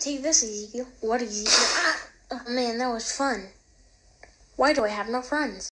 take this, Ezekiel. What, Ezekiel? Ah! Oh, man, that was fun. Why do I have no friends?